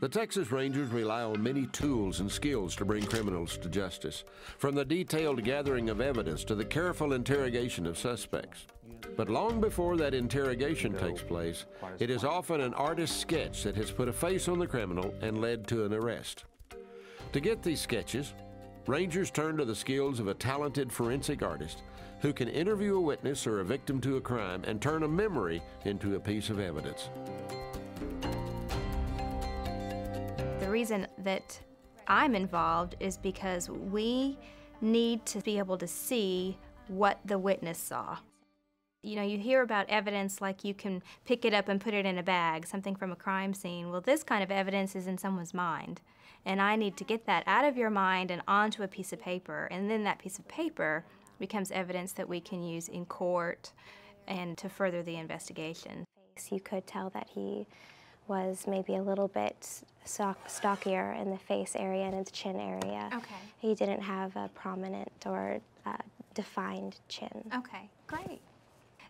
The Texas Rangers rely on many tools and skills to bring criminals to justice, from the detailed gathering of evidence to the careful interrogation of suspects. But long before that interrogation takes place, it is often an artist's sketch that has put a face on the criminal and led to an arrest. To get these sketches, Rangers turn to the skills of a talented forensic artist who can interview a witness or a victim to a crime and turn a memory into a piece of evidence. The reason that I'm involved is because we need to be able to see what the witness saw. You know, you hear about evidence like you can pick it up and put it in a bag, something from a crime scene. Well, this kind of evidence is in someone's mind. And I need to get that out of your mind and onto a piece of paper. And then that piece of paper becomes evidence that we can use in court and to further the investigation. You could tell that he was maybe a little bit stockier in the face area and the chin area. Okay. He didn't have a prominent or uh, defined chin. Okay, great.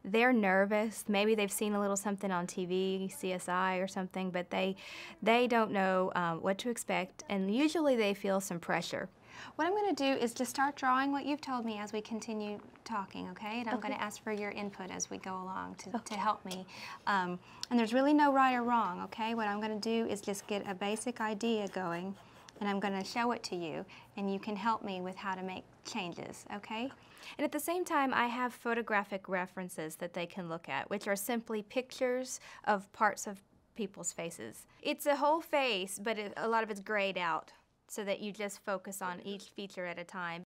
They're nervous. Maybe they've seen a little something on TV, CSI or something, but they they don't know um, what to expect, and usually they feel some pressure. What I'm going to do is just start drawing what you've told me as we continue talking, okay? And I'm okay. going to ask for your input as we go along to, okay. to help me. Um, and there's really no right or wrong, okay? What I'm going to do is just get a basic idea going, and I'm going to show it to you, and you can help me with how to make changes, okay? And at the same time, I have photographic references that they can look at, which are simply pictures of parts of people's faces. It's a whole face, but it, a lot of it's grayed out so that you just focus on each feature at a time.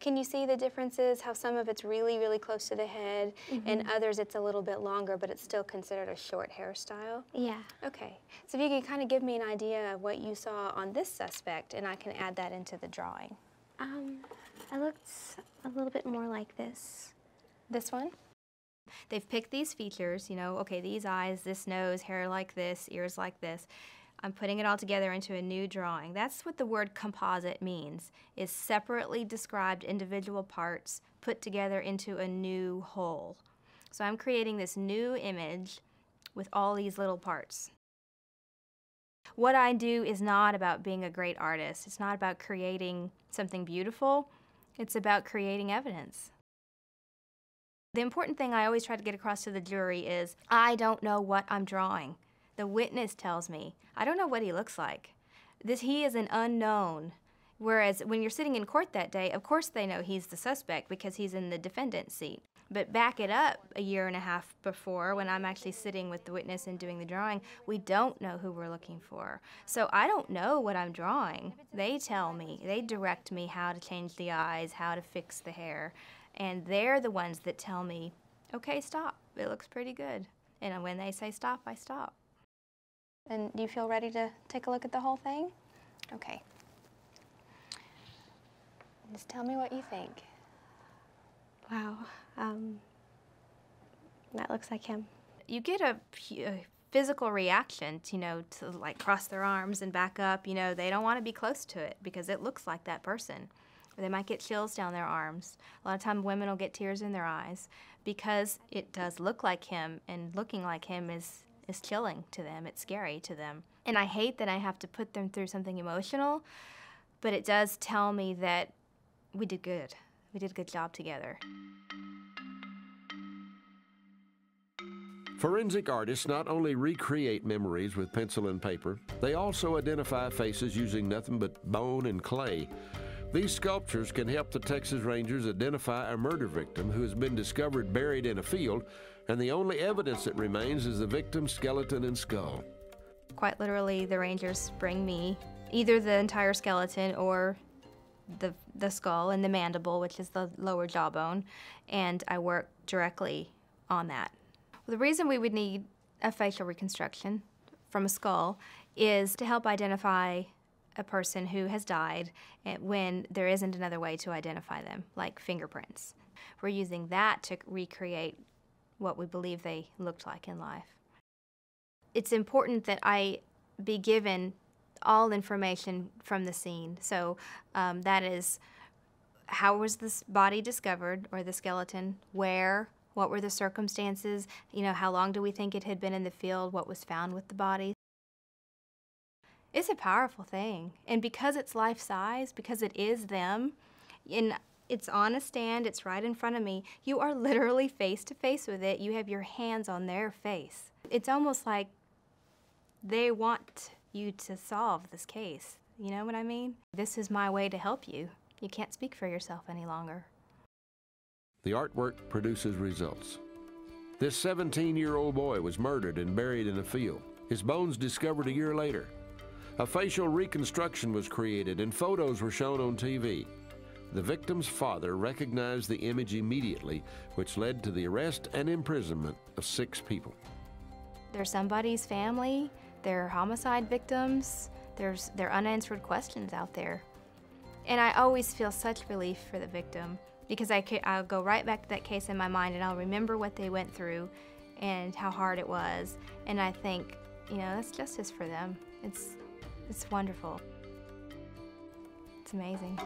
Can you see the differences, how some of it's really, really close to the head, mm -hmm. and mm-hmm. others it's a little bit longer, but it's still considered a short hairstyle? Yeah. Okay. So if you can kind of give me an idea of what you saw on this suspect, and I can add that into the drawing. Um, it looks a little bit more like this. This one? They've picked these features, you know, okay, these eyes, this nose, hair like this, ears like this. I'm putting it all together into a new drawing. That's what the word composite means, is separately described individual parts put together into a new whole. So I'm creating this new image with all these little parts. What I do is not about being a great artist. It's not about creating something beautiful. It's about creating evidence. The important thing I always try to get across to the jury is I don't know what I'm drawing. The witness tells me, I don't know what he looks like. This he is an unknown. Whereas when you're sitting in court that day, of course they know he's the suspect because he's in the defendant's seat. But back it up a year and a half before when I'm actually sitting with the witness and doing the drawing, we don't know who we're looking for. So I don't know what I'm drawing. They tell me, they direct me how to change the eyes, how to fix the hair. And they're the ones that tell me, okay, stop. It looks pretty good. And when they say stop, I stop. And do you feel ready to take a look at the whole thing? Okay. Just tell me what you think. Wow. Um, that looks like him. You get a, a physical reaction, to, you know, to like cross their arms and back up. You know, they don't want to be close to it because it looks like that person. They might get chills down their arms. A lot of times women will get tears in their eyes because it does look like him and looking like him is is chilling to them. It's scary to them. And I hate that I have to put them through something emotional, but it does tell me that we did good. We did a good job together. Forensic artists not only recreate memories with pencil and paper, they also identify faces using nothing but bone and clay. These sculptures can help the Texas Rangers identify a murder victim who has been discovered buried in a field and the only evidence that remains is the victim's skeleton and skull. Quite literally, the rangers bring me either the entire skeleton or the, the skull and the mandible, which is the lower jawbone, and I work directly on that. The reason we would need a facial reconstruction from a skull is to help identify a person who has died when there isn't another way to identify them, like fingerprints. We're using that to recreate what we believe they looked like in life. It's important that I be given all information from the scene. So um, that is how was this body discovered or the skeleton, where, what were the circumstances, you know, how long do we think it had been in the field, what was found with the body. It's a powerful thing. And because it's life size, because it is them, and it's on a stand, it's right in front of me, you are literally face to face with it. You have your hands on their face. It's almost like they want you to solve this case. You know what I mean? This is my way to help you. You can't speak for yourself any longer. The artwork produces results. This 17 year old boy was murdered and buried in a field, his bones discovered a year later. A facial reconstruction was created and photos were shown on TV. The victim's father recognized the image immediately, which led to the arrest and imprisonment of six people. They're somebody's family, they're homicide victims, there's there are unanswered questions out there. And I always feel such relief for the victim because I I'll go right back to that case in my mind and I'll remember what they went through and how hard it was. And I think, you know, that's justice for them. It's, it's wonderful. It's amazing.